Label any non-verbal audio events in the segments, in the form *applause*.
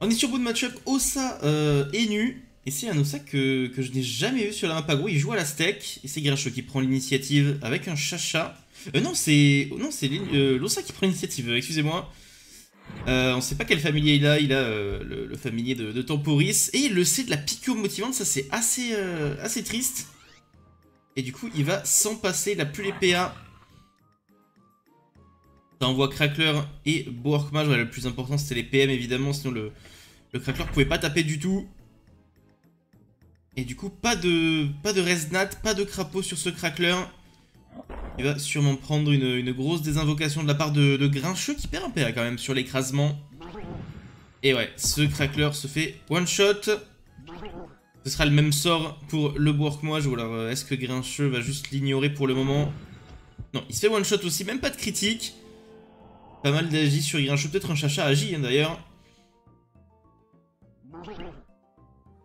On est sur bout de match-up Ossa euh, et Nu. Et c'est un Ossa que, je n'ai jamais vu sur la map agro. Il joue à la steak. Et c'est Grincheux qui prend l'initiative avec un chacha. Euh, non, c'est non c'est euh, l'Ossa qui prend l'initiative, excusez-moi. Euh, on sait pas quel familier il a, il a euh, le, familier de, Temporis. Et le sait de la piqûre motivante, ça c'est assez, assez triste. Et du coup, il va s'en passer, il a plus les PA. Ça envoie Crackler et Boarkmage. le plus important c'était les PM évidemment, sinon le, le Crackler pouvait pas taper du tout. Et du coup, pas de, pas de Resnat, pas de crapaud sur ce Crackler. Il va sûrement prendre une, grosse désinvocation de la part de, Grincheux qui perd un PA quand même sur l'écrasement. Et ouais, ce Crackler se fait one shot. Ce sera le même sort pour le Bourg-Moi. Ou alors euh, est-ce que Grincheux va juste l'ignorer pour le moment? Non, il se fait one shot aussi, même pas de critique. Pas mal d'agi sur Grincheux, peut-être un chacha agi hein, d'ailleurs.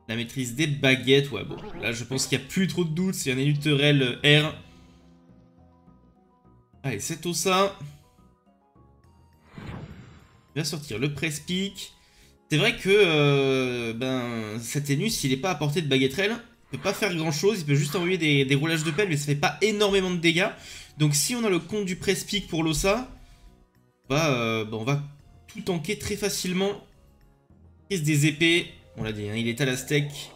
La maîtrise des baguettes, ouais bon, là je pense qu'il n'y a plus trop de doutes, c'est un éluterel R. Allez, c'est tout ça. Il va sortir le press pick. C'est vrai que euh, ben, cet Enus, s'il n'est pas à portée de baguetterelle, il peut pas faire grand chose, il peut juste envoyer des, roulages de pelle, mais ça fait pas énormément de dégâts. Donc si on a le compte du press pick pour l'Ossa, euh, bah, on va tout tanker très facilement. Prise des épées, on l'a dit, hein, il est à la steak.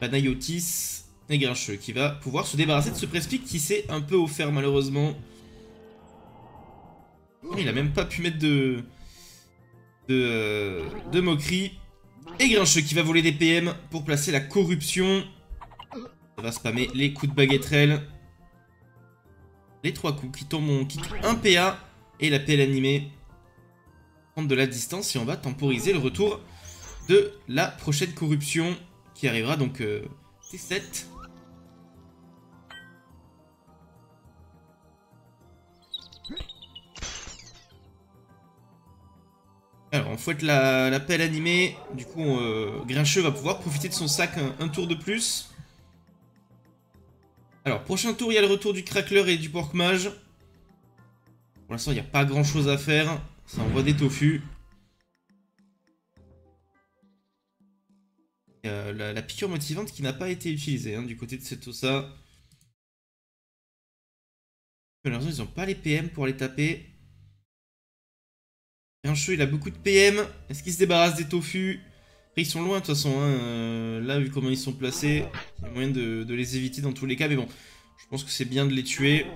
Panayotis et Grincheux qui va pouvoir se débarrasser de ce press pick qui s'est un peu offert malheureusement. Il a même pas pu mettre de... De, euh, moquerie. Et Grincheux qui va voler des PM pour placer la corruption. Ça va spammer les coups de baguetterelle. Les trois coups qui tombent, qui un PA et la PL animée. Prendre de la distance et on va temporiser le retour de la prochaine corruption qui arrivera donc euh, T7. Alors, on fouette la, pelle animée. Du coup, euh, Grincheux va pouvoir profiter de son sac un, tour de plus. Alors, prochain tour, il y a le retour du Crackler et du Pork-Mage. Pour l'instant, il n'y a pas grand-chose à faire. Ça envoie des tofu. La, la, piqûre motivante qui n'a pas été utilisée hein, du côté de cet ossa. Ils n'ont pas les PM pour les taper. Grincheux, il a beaucoup de PM. Est-ce qu'il se débarrasse des tofu Après, ils sont loin de toute façon. Hein. Euh, là, vu comment ils sont placés, il y a moyen de, les éviter dans tous les cas. Mais bon, je pense que c'est bien de les tuer.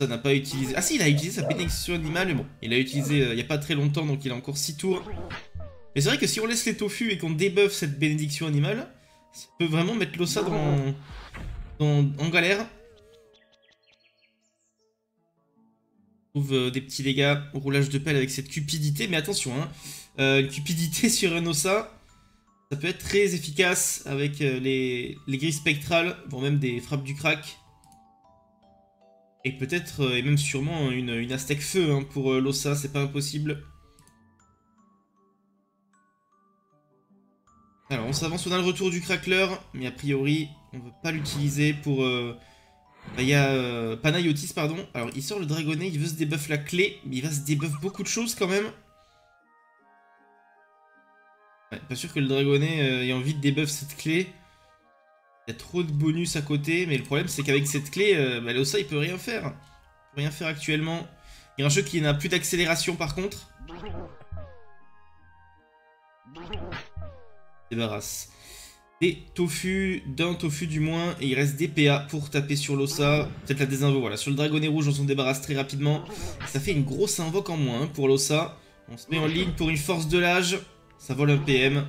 Ça n'a pas utilisé... Ah si, il a utilisé sa bénédiction animale, mais bon, il a utilisé euh, il n'y a pas très longtemps, donc il a encore 6 tours. Mais c'est vrai que si on laisse les tofu et qu'on débuffe cette bénédiction animale, ça peut vraiment mettre l'ossa en galère. Euh, des petits dégâts au roulage de pelle avec cette cupidité. Mais attention, hein, euh, cupidité *laughs* sur un ossa, ça peut être très efficace avec les, les grilles spectrales, voire même des frappes du crack. Et peut-être, et même sûrement, une, une Aztec feu hein, pour l'ossa, c'est pas impossible. Alors on s'avance, on a le retour du crackler, mais a priori on veut pas l'utiliser pour, bah, il y a euh, Panayotis, pardon. Alors, il sort le dragonnet, il veut se débuff la clé, mais il va se débuff beaucoup de choses quand même. Pas sûr que le dragonnet euh, ait envie de débuff cette clé. Il y a trop de bonus à côté, mais le problème c'est qu'avec cette clé, euh, bah, Losa il peut rien faire. Il peut rien faire actuellement. Il y a un jeu qui n'a plus d'accélération par contre. Débarrasse des tofu, d'un tofu du moins, et il reste des PA pour taper sur l'ossa, peut-être la désinvoque, voilà, sur le dragonnet rouge on s'en débarrasse très rapidement, ça fait une grosse invoque en moins hein, pour l'ossa, on se met en ligne pour une force de l'âge, ça vole un PM.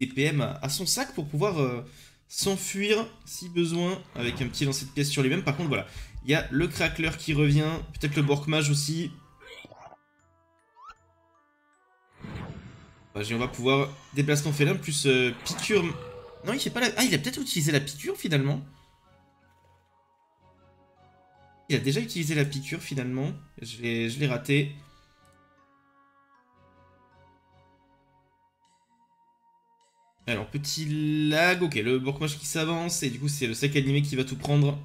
Des PM à, son sac pour pouvoir euh, s'enfuir si besoin, avec un petit lancer de pièce sur lui-même, par contre voilà, il y a le crackler qui revient, peut-être le Borkmage aussi, on va pouvoir déplacement félin plus euh, piqûre. Non, il fait pas la... Ah, il a peut-être utilisé la piqûre finalement. Il a déjà utilisé la piqûre finalement. Je l'ai raté. Alors, petit lag. Ok, le Borkmage qui s'avance. Et du coup, c'est le sac animé qui va tout prendre.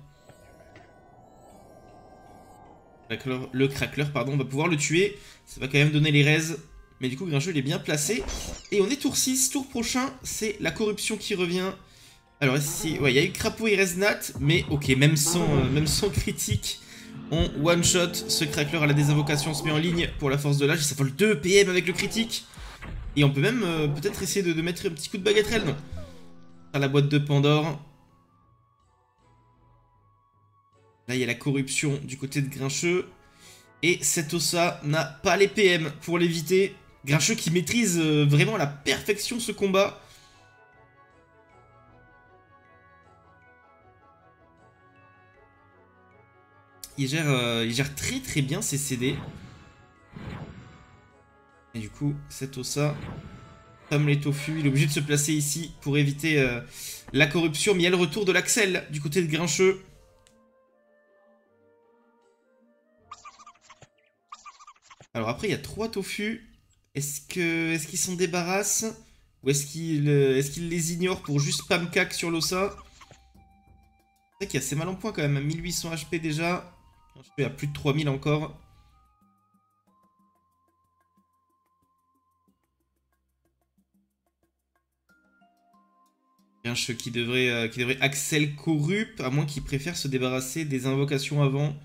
Le crackler, pardon, on va pouvoir le tuer. Ça va quand même donner les raises. Mais du coup, Grincheux, il est bien placé. Et on est tour 6. Tour prochain, c'est la corruption qui revient. Alors ici, ouais, il y a eu Crapaud et Resnat. Mais ok, même sans, euh, même sans critique, on one-shot ce crackler à la désinvocation. On se met en ligne pour la force de l'âge. Ça vole 2 PM avec le critique. Et on peut même euh, peut-être essayer de, mettre un petit coup de bagatelle, non À la boîte de Pandore. Là, il y a la corruption du côté de Grincheux. Et cet Ossa n'a pas les PM pour l'éviter. Grincheux qui maîtrise euh, vraiment à la perfection ce combat. Il gère, euh, il gère très très bien ses CD. Et du coup, cet Ossa, comme les tofu, il est obligé de se placer ici pour éviter euh, la corruption. Mais il y a le retour de l'Axel du côté de Grincheux. Alors après, il y a trois tofu. Est-ce qu'ils s'en débarrassent? Ou est-ce qu'ils les ignorent pour juste spam cac sur l'ossa? C'est qu'il y a assez mal en point quand même, 1800 HP déjà. Je suis à plus de 3000 encore. Un che qui devrait, euh, qui devrait Axel corrupt, à moins qu'il préfère se débarrasser des invocations avant.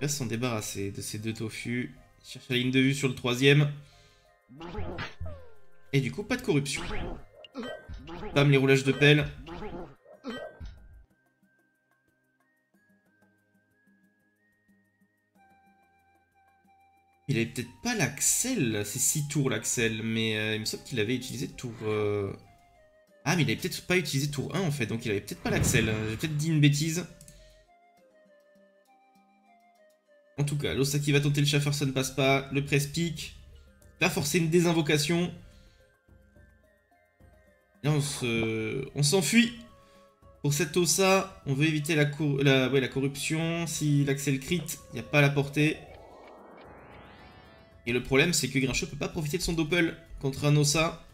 Là, s'en débarrasser de ces deux tofu. Cherche la ligne de vue sur le troisième. Et du coup, pas de corruption. Bam, les roulages de pelle. Il avait peut-être pas l'Axel, c'est 6 tours l'Axel, mais euh, il me semble qu'il avait utilisé tour... Euh, ah, mais il avait peut-être pas utilisé tour 1 en fait, donc il avait peut-être pas l'Axel. J'ai peut-être dit une bêtise. En tout cas, l'Ossa qui va tenter le chauffeur, ça ne passe pas. Le press pique. Va forcer une désinvocation. Là, on s'enfuit. Pour cette Ossa, on veut éviter la, la, corruption. Si l'Axel crit, il n'y a pas la portée. Et le problème, c'est que Grincheux peut pas profiter de son doppel contre un Ossa.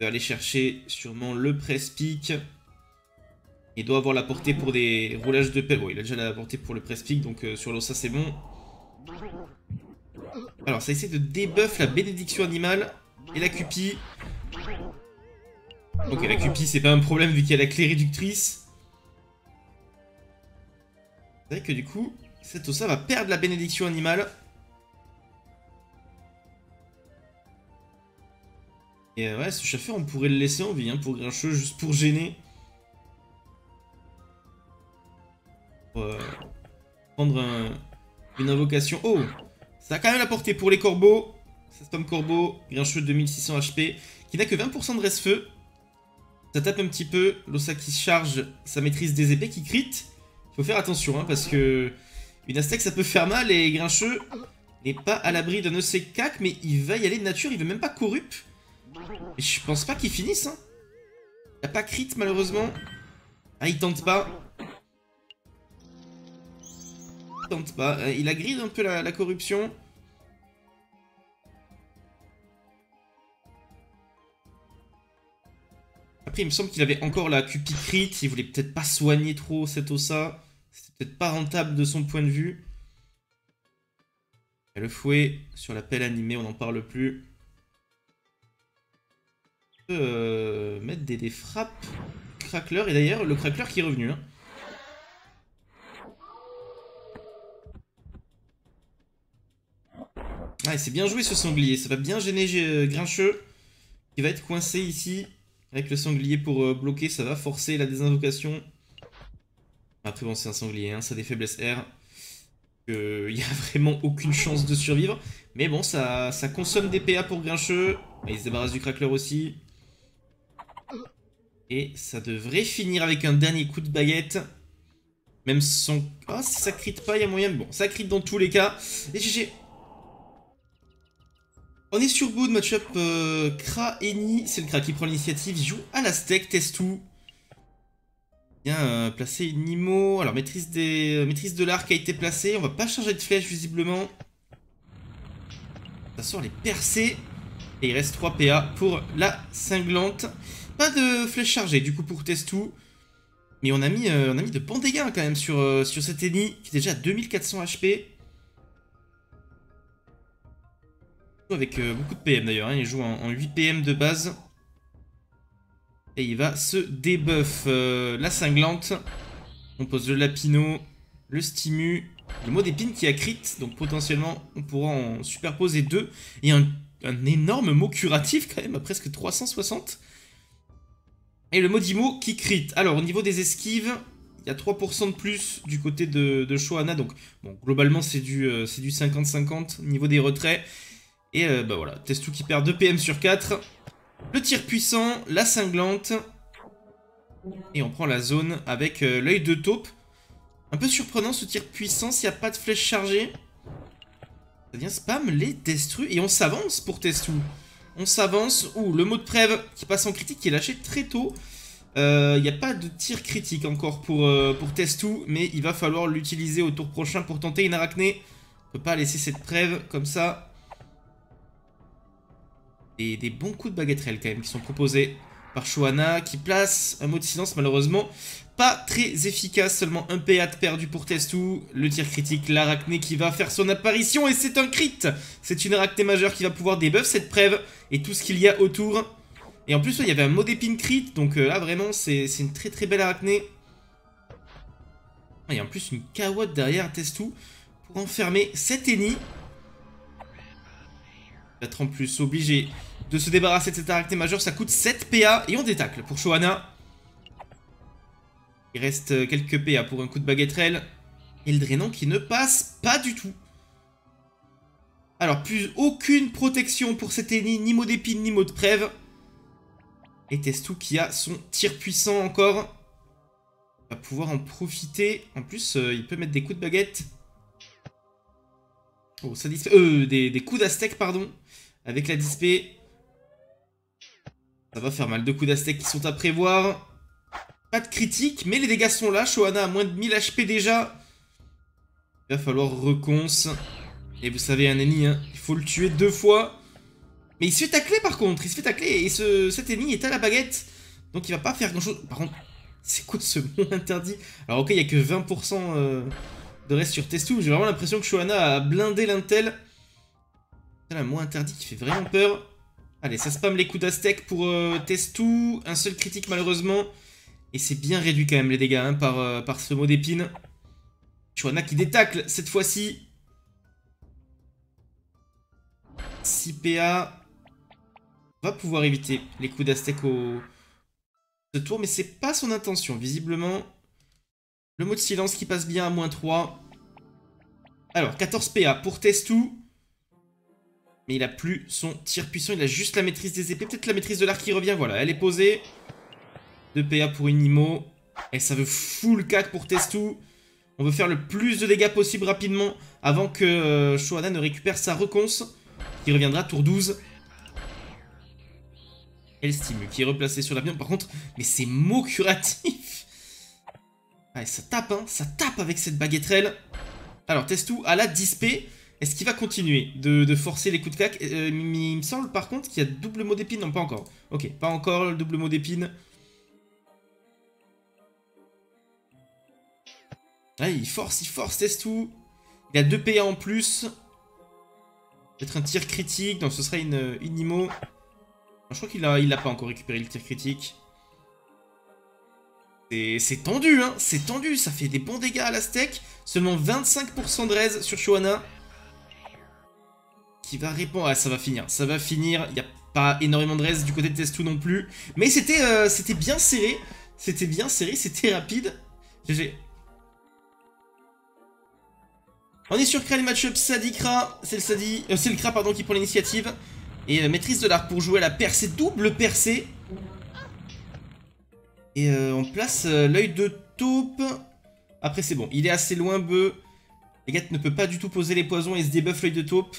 Il va aller chercher sûrement le press. Il doit avoir la portée pour des roulages de pelle. Bon, il a déjà la portée pour le press donc euh, sur l'ossa c'est bon. Alors, ça essaie de débuff la bénédiction animale et la cupie. Ok, la cupie, c'est pas un problème vu qu'il y a la clé réductrice. C'est vrai que du coup, cette ossa va perdre la bénédiction animale. Et euh, ouais, ce chauffeur, on pourrait le laisser en vie hein, pour Grincheux, juste pour gêner. Euh, prendre une invocation. Oh Ça a quand même la portée pour les corbeaux. Ça spam corbeau, grincheux 2600 HP, qui n'a que 20% de reste feu. Ça tape un petit peu, l'ossa qui se charge, ça maîtrise des épées qui crit. Faut faire attention, hein, parce que une Aztec ça peut faire mal et Grincheux n'est pas à l'abri d'un EC cac, mais il va y aller de nature, il veut même pas corrupt. Et je pense pas qu'il finisse. Hein. Il a pas crit malheureusement. Ah, il tente pas. tente pas. Euh, il un peu la, corruption. Après, il me semble qu'il avait encore la cupid crit. Il voulait peut-être pas soigner trop cet ossa. C'était peut-être pas rentable de son point de vue. le fouet sur la pelle animée, on n'en parle plus. Euh, mettre des, frappes crackler. Et d'ailleurs, le crackler qui est revenu. Hein. Ah, c'est bien joué ce sanglier. Ça va bien gêner euh, Grincheux. Qui va être coincé ici. Avec le sanglier pour euh, bloquer, ça va forcer la désinvocation. Après bon, c'est un sanglier, hein, ça a des faiblesses R. Il n'y a *laughs* vraiment aucune chance de survivre. Mais bon, ça, ça consomme des PA pour Grincheux. Il se débarrasse du crackler aussi. Et ça devrait finir avec un dernier coup de baguette. Même son... Ah, si ça crit pas, il y a moyen... Bon, ça crit dans tous les cas. Et GG on est sur Good, match-up euh, Kra Eni. C'est le Kra qui prend l'initiative. Il joue à la steak, test tout. Bien euh, placé Nimo. Alors, maîtrise, des, euh, maîtrise de l'arc a été placée. On va pas changer de flèche visiblement. Ça sort les percées. Il reste 3 PA pour la cinglante. Pas de flèche chargée du coup pour test tout. Mais on a mis, euh, on de bons dégâts quand même sur, euh, sur cet ennemi qui est déjà à 2400 HP. Avec euh, beaucoup de PM d'ailleurs, hein. il joue en, 8 PM de base. Et il va se débuff la cinglante. On pose le lapino, le stimu, le mot d'épine qui a crit, donc potentiellement on pourra en superposer deux. Et un, un énorme mot curatif quand même à presque 360. Et le Modimo qui crit. Alors, au niveau des esquives, il y a 3% de plus du côté de, de Shohana. Donc, bon, globalement, c'est du 50-50 euh, au niveau des retraits. Et euh, bah voilà, Testou qui perd 2 PM sur 4. Le tir puissant, la cinglante. Et on prend la zone avec euh, l'œil de taupe. Un peu surprenant ce tir puissant s'il n'y a pas de flèche chargée. Ça vient spam les Testru. Et on s'avance pour Testou. On s'avance. Ouh, le mot de prêve qui passe en critique qui est lâché très tôt. Il euh, n'y a pas de tir critique encore pour, euh, pour mais il va falloir l'utiliser au tour prochain pour tenter une arachné. On peut pas laisser cette prêve comme ça. Et des bons coups de baguetterelle quand même qui sont proposés par Shoana qui place un mot de silence malheureusement pas très efficace, seulement un PA perdu pour Testou, le tir critique, l'arachné qui va faire son apparition et c'est un crit C'est une arachné majeure qui va pouvoir debuff cette preuve et tout ce qu'il y a autour. Et en plus il y avait un mot d'épine crit, donc euh, là vraiment c'est une très très belle arachné. Et en plus une kawatt derrière Testou pour enfermer cet Être en plus obligé de se débarrasser de cette arachné majeure, ça coûte 7 PA et on détacle pour Shohana. Il reste quelques PA pour un coup de baguetterelle. Et le drainant qui ne passe pas du tout. Alors, plus aucune protection pour cet ennemi, ni mot d'épine, ni mot de prêve. Et Testou qui a son tir puissant encore. Va pouvoir en profiter. En plus, euh, il peut mettre des coups de baguette. Oh, ça. Euh, des, coups d'aztèque, pardon. Avec la dispé. Ça va faire mal. Deux coups d'aztèque qui sont à prévoir. Pas de critique, mais les dégâts sont là. Shohana a moins de 1000 HP déjà. Il va falloir reconce. Et vous savez, un ennemi, hein, il faut le tuer deux fois. Mais il se fait tacler par contre, il se fait tacler et ce, cet ennemi est à la baguette. Donc il va pas faire grand chose. Par contre, c'est quoi ce mot interdit? Alors ok, il y a que 20% euh, de reste sur Testou. J'ai vraiment l'impression que Shohana a blindé l'intel. C'est un mot interdit qui fait vraiment peur. Allez, ça spam les coups d'Aztec pour euh, Testou. Un seul critique malheureusement. Et c'est bien réduit quand même les dégâts hein, par, euh, par ce mot d'épine. Chuana qui détacle cette fois-ci. 6 PA. Va pouvoir éviter les coups d'Aztec au ce tour, mais c'est pas son intention. Visiblement, le mot de silence qui passe bien à moins 3. Alors, 14 PA pour Testou. Mais il a plus son tir puissant, il a juste la maîtrise des épées. Peut-être la maîtrise de l'arc qui revient, voilà, elle est posée. 2 PA pour une. Et ça veut full cac pour Testou. On veut faire le plus de dégâts possible rapidement avant que euh, Shohana ne récupère sa reconce. Qui reviendra tour 12. Et le stimu qui est replacé sur l'avion. Par contre, mais c'est mots curatifs. Allez, ça tape, hein. Ça tape avec cette baguetterelle. Alors, Testou à la dispé. Est-ce qu'il va continuer de, forcer les coups de cac euh, Il me semble par contre qu'il y a double mot d'épine. Non, pas encore. Ok, pas encore le double mot d'épine. Ah, il force, il force, teste tout. Il a 2 PA en plus. Peut-être un tir critique. Non, ce serait une, une IMO. Je crois qu'il a, il pas encore récupéré le tir critique. C'est tendu, hein. C'est tendu. Ça fait des bons dégâts à la steak. Seulement 25% de raise sur Shoana. Qui va répondre. Ah, ça va finir. Ça va finir. Il n'y a pas énormément de raise du côté de Testou non plus. Mais c'était euh, c'était bien serré. C'était bien serré. C'était rapide. GG. On est sur Kra, les match-up Sadi-Kra. C'est le Sadi, euh, c'est le Kra pardon qui prend l'initiative. Et euh, maîtrise de l'arc pour jouer la percée, double percée. Et on place l'œil de taupe. Après c'est bon, il est assez loin, Beu. Les gars ne peut pas du tout poser les poisons et se débuff l'œil de taupe.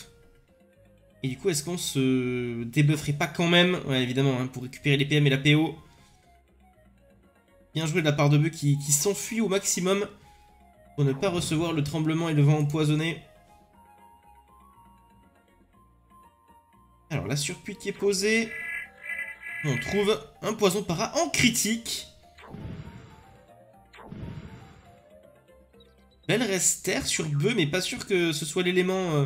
Et du coup, est-ce qu'on se débufferait pas quand même Ouais, évidemment, hein, pour récupérer les PM et la PO. Bien joué de la part de Beu qui s'enfuit au maximum pour ne pas recevoir le tremblement et le vent empoisonné. Alors la surpuit qui est posée. On trouve un poison para en critique. Belle rester sur Beu, mais pas sûr que ce soit l'élément euh,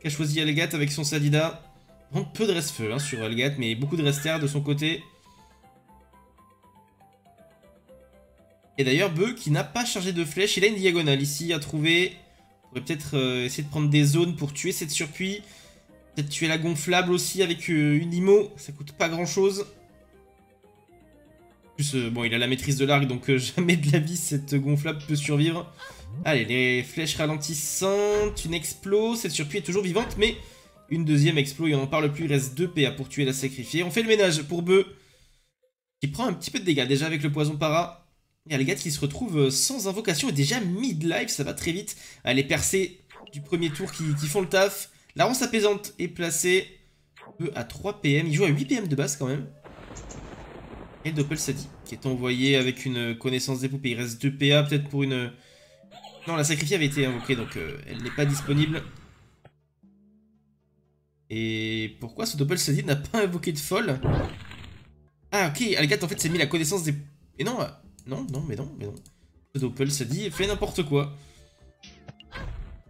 qu'a choisi Algat avec son Sadida. Peu de reste-feu hein, sur Algat, mais beaucoup de rester de son côté. Et d'ailleurs, Beu qui n'a pas chargé de flèche, il a une diagonale ici à trouver. On pourrait peut-être euh, essayer de prendre des zones pour tuer cette surpuis. Peut-être tuer la gonflable aussi avec euh, une limo, ça coûte pas grand chose. Plus, bon, il a la maîtrise de l'arc, donc *laughs* jamais de la vie cette gonflable peut survivre. Allez, les flèches ralentissantes, une explo, cette surprise est toujours vivante, mais une deuxième explo, il en parle plus, il reste 2 PA pour tuer la sacrifiée. On fait le ménage pour Beu, qui prend un petit peu de dégâts déjà avec le poison para. Il y a les gars qui se retrouvent sans invocation et déjà mid-life, ça va très vite. Allez, percées du premier tour qui, font le taf. La ronce apaisante est placée. À 3 PM, il joue à 8 PM de base quand même. Et Doppel Sadi, qui est envoyé avec une connaissance des poupées. Il reste 2 PA peut-être pour une non, la sacrifiée avait été invoquée, donc euh, elle n'est pas disponible. Et pourquoi ce Doppel Sadie n'a pas invoqué de folle? Ah, ok, Algat en fait s'est mis la connaissance des... Et non, euh, non, non, mais non, mais non. Ce Doppel Sadie fait n'importe quoi.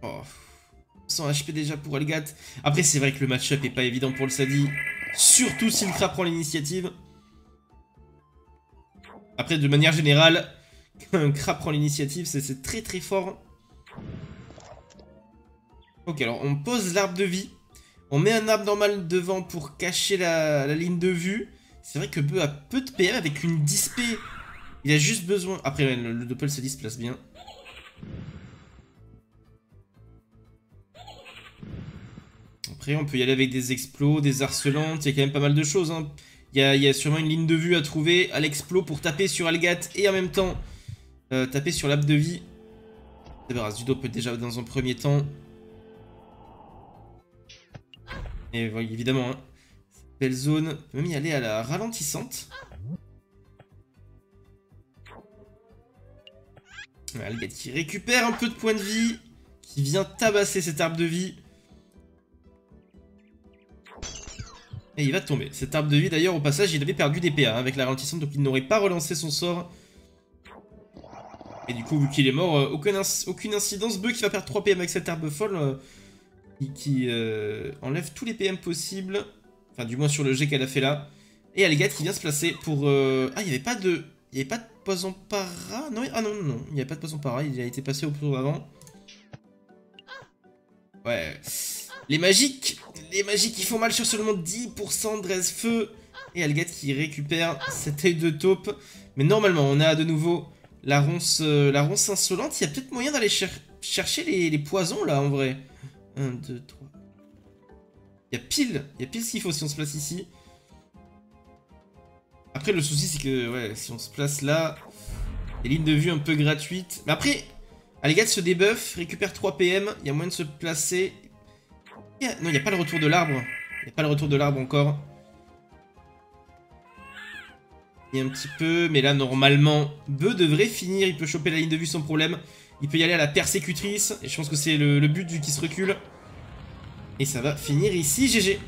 Oh, 100 HP déjà pour Algat. Après, c'est vrai que le match-up est pas évident pour le Sadi. Surtout si le prend l'initiative. Après, de manière générale, *laughs* un Kra prend l'initiative, c'est très très fort. Ok, alors on pose l'arbre de vie. On met un arbre normal devant pour cacher la, ligne de vue. C'est vrai que Beu a peu de PM avec une dispé. Il a juste besoin... Après, le, le Doppel se displace bien. Après, on peut y aller avec des explos, des harcelantes. Il y a quand même pas mal de choses. Hein. Il, y a, sûrement une ligne de vue à trouver à l'explo pour taper sur Algat et en même temps euh, taper sur l'app de vie. Débarrasse du peut déjà dans un premier temps. Et évidemment, hein. belle zone. On peut même y aller à la ralentissante. Gars qui récupère un peu de points de vie. Qui vient tabasser cet arbre de vie. Et il va tomber. Cet arbre de vie, d'ailleurs, au passage, il avait perdu des PA hein, avec la ralentissante, donc il n'aurait pas relancé son sort et du coup, vu qu'il est mort, euh, aucune, incidence. Bug qui va perdre 3 PM avec cette herbe folle. Euh, qui euh, enlève tous les PM possibles. Enfin, du moins sur le jet qu'elle a fait là. Et Algat qui vient se placer pour... Ah, il n'y avait pas de... Il n'y avait pas de poison para Non, ah non, non, non. Il n'y avait pas de poison para. Il a été passé au tour avant. Ouais. Les magiques Les magiques qui font mal sur seulement 10% de feu. Et Algat qui récupère cette œil de taupe. Mais normalement, on a de nouveau la ronce, euh, insolente, il y a peut-être moyen d'aller chercher les, poisons là en vrai. 1, 2, 3. Il y a pile, il y a pile ce qu'il faut si on se place ici. Après le souci c'est que si on se place là, des lignes de vue un peu gratuites. Mais après, Alligat se débuff, récupère 3 PM, il y a moyen de se placer. Non, il n'y a pas le retour de l'arbre. Il n'y a pas le retour de l'arbre encore un petit peu, mais là normalement Beu devrait finir, il peut choper la ligne de vue sans problème. Il peut y aller à la persécutrice, et je pense que c'est le, but du qui se recule. Et ça va finir ici, GG.